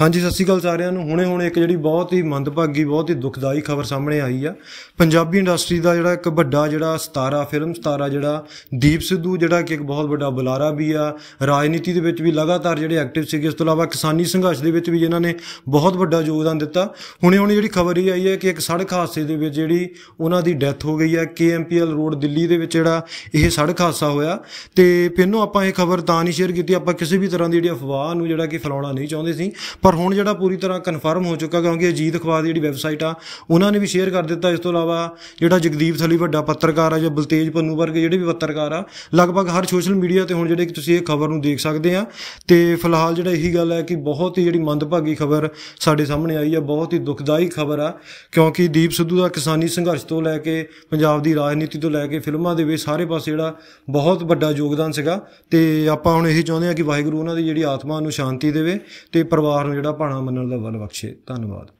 ਹਾਂਜੀ, ਸਤਿ ਸ਼੍ਰੀ ਅਕਾਲ ਸਾਰਿਆਂ ਨੂੰ। ਹੁਣੇ ਹੁਣੇ ਇੱਕ ਜਿਹੜੀ ਬਹੁਤ ਹੀ ਮੰਦਭਾਗੀ, ਬਹੁਤ ਹੀ ਦੁਖਦਾਈ ਖਬਰ ਸਾਹਮਣੇ ਆਈ ਆ। ਪੰਜਾਬੀ ਇੰਡਸਟਰੀ ਦਾ ਜਿਹੜਾ ਇੱਕ ਵੱਡਾ ਜਿਹੜਾ ਸਤਾਰਾ, ਫਿਲਮ ਸਤਾਰਾ ਜਿਹੜਾ ਦੀਪ ਸਿੱਧੂ, ਜਿਹੜਾ ਕਿ ਇੱਕ ਬਹੁਤ ਵੱਡਾ ਬੁਲਾਰਾ ਵੀ ਆ। ਰਾਜਨੀਤੀ ਦੇ ਵਿੱਚ ਵੀ ਲਗਾਤਾਰ ਜਿਹੜੇ ਐਕਟਿਵ ਸੀਗੇ, ਇਸ ਤੋਂ ਇਲਾਵਾ ਕਿਸਾਨੀ ਸੰਘਰਸ਼ ਦੇ ਵਿੱਚ ਵੀ ਜਿਨ੍ਹਾਂ ਨੇ ਬਹੁਤ ਵੱਡਾ ਯੋਗਦਾਨ ਦਿੱਤਾ। ਹੁਣੇ ਹੁਣੇ ਜਿਹੜੀ ਖਬਰ ਇਹ ਆਈ ਹੈ ਕਿ ਇੱਕ ਸੜਕ ਹਾਦਸੇ ਦੇ ਵਿੱਚ ਜਿਹੜੀ ਉਹਨਾਂ ਦੀ ਡੈਥ ਹੋ ਗਈ ਹੈ ਕੇਐਮਪੀਐਲ ਰੋਡ, ਦਿੱਲੀ ਦੇ ਵਿੱਚ ਜਿਹੜਾ ਇਹ ਸੜਕ ਹਾਦਸਾ ਹੋਇਆ। ਤੇ ਪਿੰਨੋਂ ਆਪਾਂ ਇਹ ਖਬਰ ਤਾਂ ਨਹੀਂ ਸ਼ੇਅਰ ਕੀਤੀ, ਆਪਾਂ ਕਿਸੇ ਵੀ ਤਰ੍ਹਾਂ ਦੀ ਜਿਹੜੀ ਅਫਵਾਹ ਨੂੰ ਜਿਹੜਾ ਕਿ ਫੈਲਾਉਣਾ ਨਹੀਂ ਚਾਹੁੰਦੇ ਸੀ। ਪਰ ਹੁਣ ਜਿਹੜਾ ਪੂਰੀ ਤਰ੍ਹਾਂ ਕਨਫਰਮ ਹੋ ਚੁੱਕਾ ਕਿਉਂਕਿ ਅਜੀਤ ਅਖਬਾਰ ਦੀ ਜਿਹੜੀ ਵੈਬਸਾਈਟ ਆ, ਉਹਨਾਂ ਨੇ ਵੀ ਸ਼ੇਅਰ ਕਰ ਦਿੱਤਾ। ਇਸ ਤੋਂ ਇਲਾਵਾ ਜਿਹੜਾ ਜਗਦੀਪ ਥਲੀ ਵੱਡਾ ਪੱਤਰਕਾਰ ਆ ਜਾਂ ਬਲਤੇਜ ਪੰਨੂ ਵਰਗੇ ਜਿਹੜੇ ਵੀ ਪੱਤਰਕਾਰ ਆ, ਲਗਭਗ ਹਰ ਸੋਸ਼ਲ ਮੀਡੀਆ ਤੇ ਹੁਣ ਜਿਹੜੇ ਕਿ ਤੁਸੀਂ ਇਹ ਖਬਰ ਨੂੰ ਦੇਖ ਸਕਦੇ ਆ। ਤੇ ਫਿਲਹਾਲ ਜਿਹੜਾ ਇਹੀ ਗੱਲ ਹੈ ਕਿ ਬਹੁਤ ਹੀ ਜਿਹੜੀ ਮੰਦਭਾਗੀ ਖਬਰ ਸਾਡੇ ਸਾਹਮਣੇ ਆਈ ਆ, ਬਹੁਤ ਹੀ ਦੁਖਦਾਈ ਖਬਰ ਆ, ਕਿਉਂਕਿ ਦੀਪ ਸਿੱਧੂ ਦਾ ਕਿਸਾਨੀ ਸੰਘਰਸ਼ ਤੋਂ ਲੈ ਕੇ ਪੰਜਾਬ ਦੀ ਰਾਜਨੀਤੀ ਤੋਂ ਲੈ ਕੇ ਫਿਲਮਾਂ ਦੇ ਵਿੱਚ ਸਾਰੇ ਪਾਸੇ ਜਿਹੜਾ ਬਹੁਤ ਵੱਡਾ ਯੋਗਦਾਨ ਸੀਗਾ। ਤੇ ਆਪਾਂ ਹੁਣ ਇਹੀ ਚਾਹੁੰਦੇ ਆ ਕਿ ਵਾਹਿਗੁਰੂ ਉਹਨਾਂ ਦੀ ਜਿਹੜੀ ਆਤਮਾ ਨੂੰ ਸ਼ਾਂਤੀ ਦੇਵੇ ਤੇ ਪਰਿਵਾਰ ਨੂੰ ਜਿਹੜਾ ਭਾਣਾ ਮੰਨਣ ਦਾ ਬਲ ਬਖਸ਼ੇ। ਧੰਨਵਾਦ।